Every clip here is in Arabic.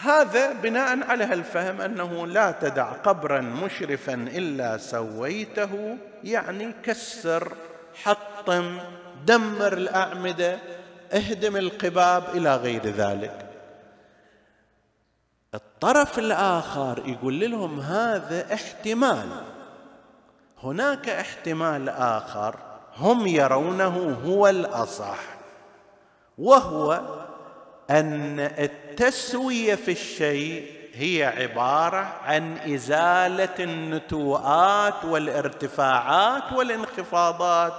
هذا بناء على هالفهم أنه لا تدع قبرا مشرفا إلا سويته يعني كسر حطم دمر الأعمدة اهدم القباب إلى غير ذلك. الطرف الآخر يقول لهم هذا احتمال. هناك احتمال آخر هم يرونه هو الأصح وهو أن التسوية في الشيء هي عبارة عن إزالة النتوءات والارتفاعات والانخفاضات.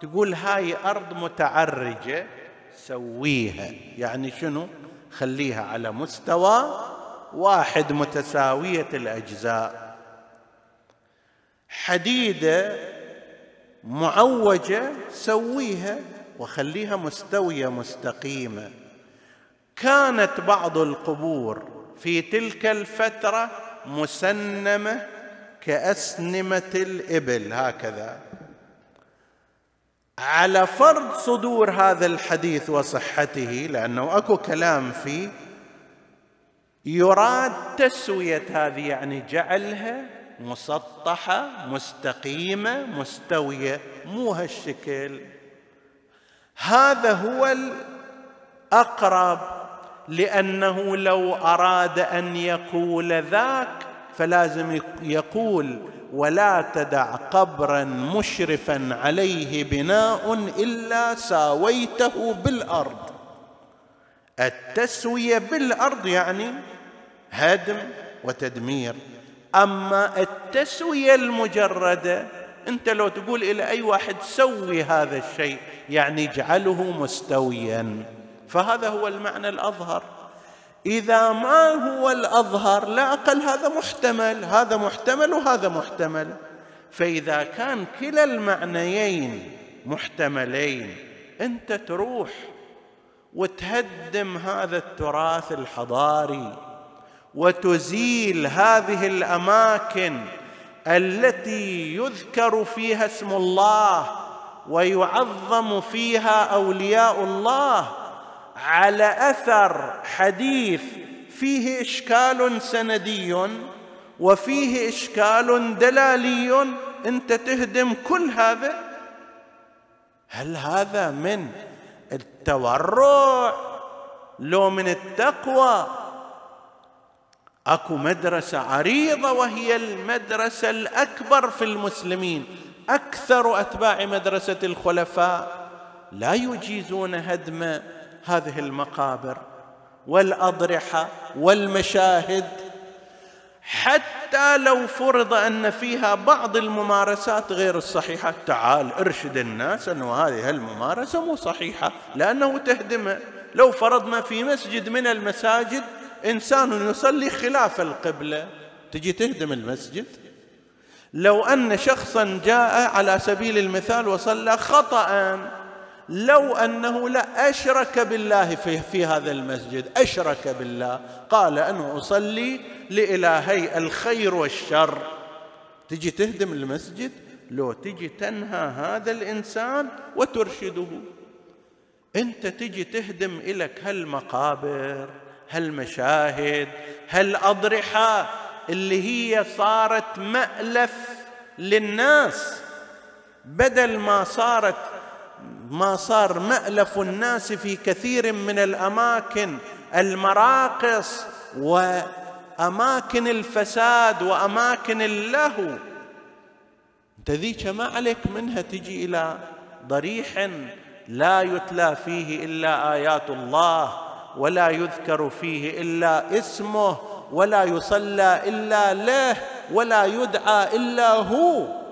تقول هاي أرض متعرجة سويها. يعني شنو؟ خليها على مستوى واحد متساوية الأجزاء. حديدة معوجة سويها وخليها مستوية مستقيمة. كانت بعض القبور في تلك الفترة مسنمة كأسنمة الإبل هكذا. على فرض صدور هذا الحديث وصحته لأنه أكو كلام فيه يراد تسوية هذه يعني جعلها مسطحة مستقيمة مستوية مو هالشكل. هذا هو الأقرب لأنه لو أراد أن يقول ذاك فلازم يقول ولا تدع قبرا مشرفا عليه بناء إلا ساويته بالأرض. التسوية بالأرض يعني هدم وتدمير. أما التسوية المجردة أنت لو تقول إلى أي واحد سوي هذا الشيء يعني اجعله مستويا. فهذا هو المعنى الأظهر. إذا ما هو الأظهر لا أقل هذا محتمل هذا محتمل وهذا محتمل. فإذا كان كلا المعنيين محتملين أنت تروح وتهدم هذا التراث الحضاري وتزيل هذه الأماكن التي يذكر فيها اسم الله ويعظم فيها أولياء الله على أثر حديث فيه إشكال سندي وفيه إشكال دلالي أنت تهدم كل هذا؟ هل هذا من التورع؟ لو من التقوى؟ أكو مدرسة عريضة وهي المدرسة الأكبر في المسلمين أكثر أتباع مدرسة الخلفاء لا يجيزون هدم هذه المقابر والأضرحة والمشاهد. حتى لو فرض أن فيها بعض الممارسات غير الصحيحة تعال ارشد الناس انه هذه الممارسة مو صحيحة لأنه تهدمها لو فرضنا في مسجد من المساجد إنسان يصلي خلاف القبلة. تجي تهدم المسجد؟ لو أن شخصا جاء على سبيل المثال وصلى خطأ لو أنه لا أشرك بالله في, في هذا المسجد أشرك بالله. قال أنا أصلي لإلهي الخير والشر. تجي تهدم المسجد؟ لو تجي تنهى هذا الإنسان وترشده. أنت تجي تهدم إلك هالمقابر هالمشاهد هالأضرحة اللي هي صارت مألف للناس. بدل ما صارت ما صار مألف الناس في كثير من الأماكن المراقص وأماكن الفساد وأماكن اللهو. ذيك ما عليك منها تجي إلى ضريح لا يتلى فيه إلا آيات الله ولا يذكر فيه إلا اسمه ولا يصلى إلا له ولا يدعى إلا هو.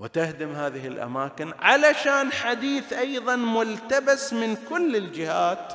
وتهدم هذه الأماكن علشان حديث أيضا ملتبس من كل الجهات